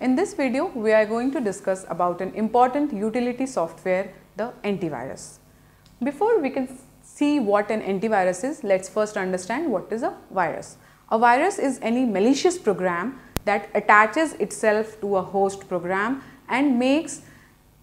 In this video, we are going to discuss about an important utility software, the antivirus. Before we can see what an antivirus is, let's first understand what is a virus. A virus is any malicious program that attaches itself to a host program and makes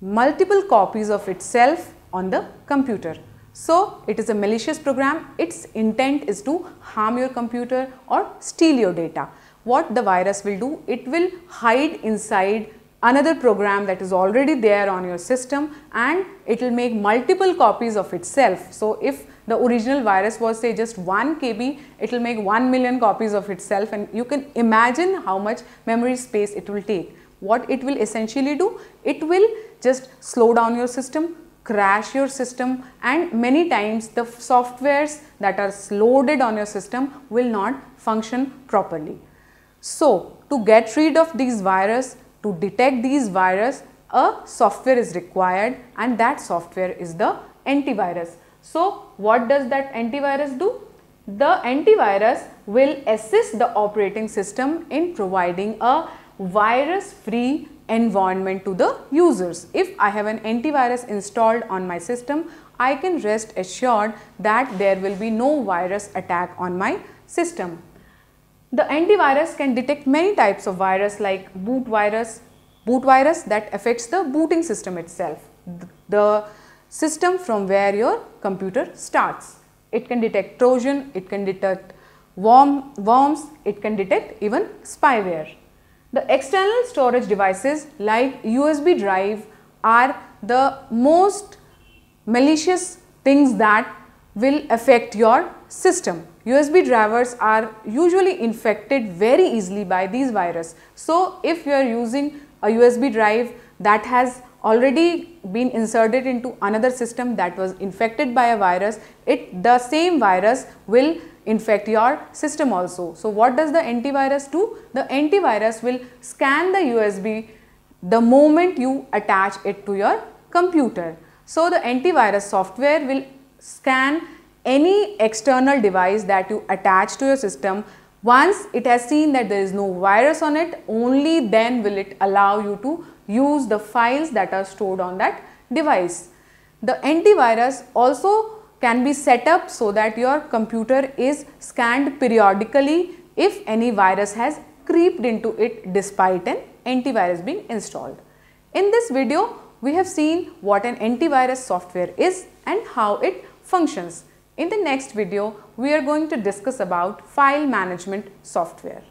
multiple copies of itself on the computer. So, it is a malicious program, its intent is to harm your computer or steal your data what the virus will do, it will hide inside another program that is already there on your system and it will make multiple copies of itself. So, if the original virus was say just 1 KB, it will make 1 million copies of itself and you can imagine how much memory space it will take. What it will essentially do? It will just slow down your system, crash your system and many times the softwares that are loaded on your system will not function properly. So, to get rid of these virus, to detect these virus, a software is required and that software is the antivirus. So, what does that antivirus do? The antivirus will assist the operating system in providing a virus free environment to the users. If I have an antivirus installed on my system, I can rest assured that there will be no virus attack on my system. The antivirus can detect many types of virus like boot virus, boot virus that affects the booting system itself, the system from where your computer starts. It can detect Trojan, it can detect worm, worms, it can detect even spyware. The external storage devices like USB drive are the most malicious things that will affect your system. USB drivers are usually infected very easily by these virus. So, if you are using a USB drive that has already been inserted into another system that was infected by a virus, it the same virus will infect your system also. So, what does the antivirus do? The antivirus will scan the USB the moment you attach it to your computer. So, the antivirus software will scan any external device that you attach to your system once it has seen that there is no virus on it only then will it allow you to use the files that are stored on that device. The antivirus also can be set up so that your computer is scanned periodically if any virus has creeped into it despite an antivirus being installed. In this video, we have seen what an antivirus software is and how it functions. In the next video, we are going to discuss about file management software.